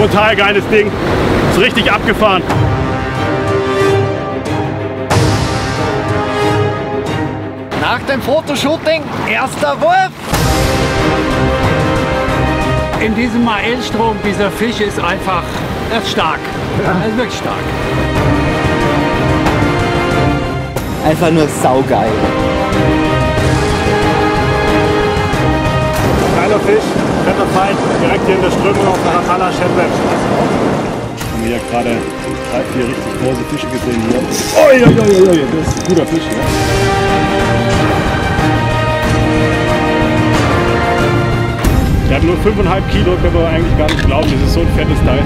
Total geiles Ding. Ist richtig abgefahren. Nach dem Fotoshooting, erster Wurf. In diesem Maelstrom, dieser Fisch ist einfach, er ist stark. Er ist wirklich stark. Einfach nur saugeil. Geiler Fisch, fetter Feind, direkt hier in der Strömung auf der Hatala Shetland. Haben wir hier gerade drei, vier richtig große Fische gesehen hier. Oh, ja, ja, ja, ja, das ist ein guter Fisch, ja. Der hat nur 5,5 Kilo, können wir eigentlich gar nicht glauben, das ist so ein fettes Teil.